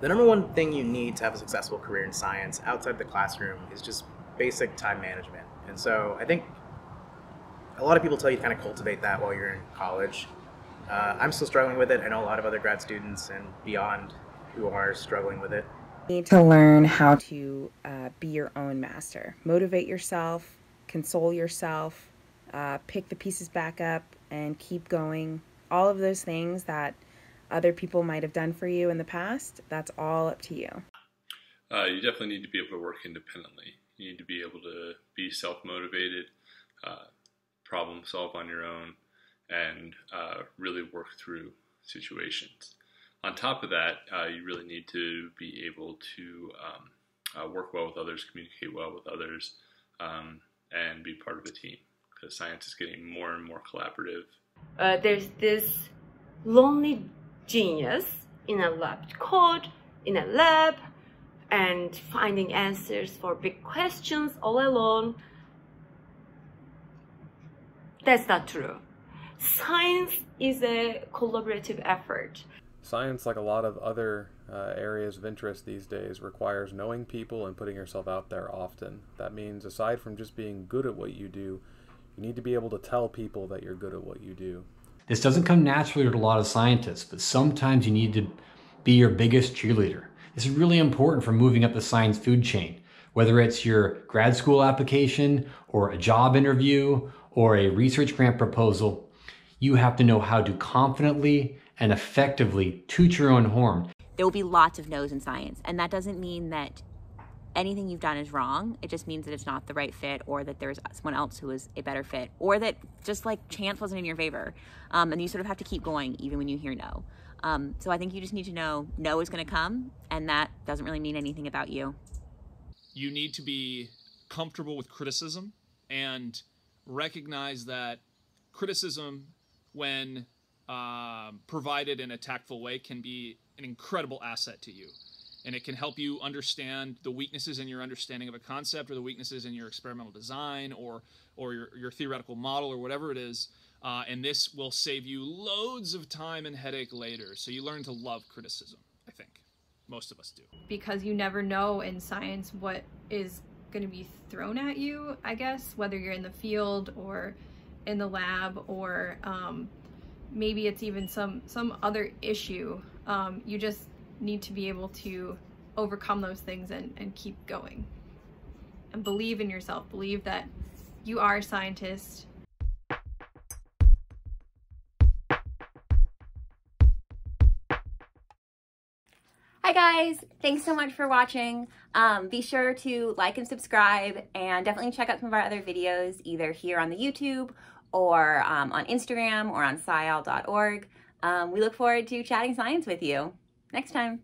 The number one thing you need to have a successful career in science outside the classroom is just basic time management. And so I think a lot of people tell you to kind of cultivate that while you're in college. Uh, I'm still struggling with it. I know a lot of other grad students and beyond who are struggling with it. You need to learn how to uh, be your own master. Motivate yourself, console yourself, uh, pick the pieces back up, and keep going. All of those things that other people might have done for you in the past, that's all up to you. Uh, you definitely need to be able to work independently. You need to be able to be self motivated, uh, problem solve on your own, and uh, really work through situations. On top of that, uh, you really need to be able to um, uh, work well with others, communicate well with others, um, and be part of a team because science is getting more and more collaborative. Uh, there's this lonely genius in a lab code, in a lab, and finding answers for big questions all alone. That's not true. Science is a collaborative effort. Science, like a lot of other uh, areas of interest these days, requires knowing people and putting yourself out there often. That means, aside from just being good at what you do, you need to be able to tell people that you're good at what you do. This doesn't come naturally to a lot of scientists, but sometimes you need to be your biggest cheerleader. This is really important for moving up the science food chain, whether it's your grad school application or a job interview or a research grant proposal. You have to know how to confidently and effectively toot your own horn. There will be lots of no's in science, and that doesn't mean that anything you've done is wrong. It just means that it's not the right fit or that there's someone else who is a better fit or that just like chance wasn't in your favor. Um, and you sort of have to keep going even when you hear no. Um, so I think you just need to know no is going to come and that doesn't really mean anything about you. You need to be comfortable with criticism and recognize that criticism, when uh, provided in a tactful way, can be an incredible asset to you and it can help you understand the weaknesses in your understanding of a concept or the weaknesses in your experimental design or or your, your theoretical model or whatever it is uh, and this will save you loads of time and headache later. So you learn to love criticism i think. Most of us do. Because you never know in science what is going to be thrown at you i guess whether you're in the field or in the lab or um, maybe it's even some some other issue. Um, you just need to be able to overcome those things and, and keep going. And believe in yourself. Believe that you are a scientist. Hi guys, thanks so much for watching. Um, be sure to like and subscribe and definitely check out some of our other videos either here on the YouTube or um, on Instagram or on SciAll.org. Um, we look forward to chatting science with you next time.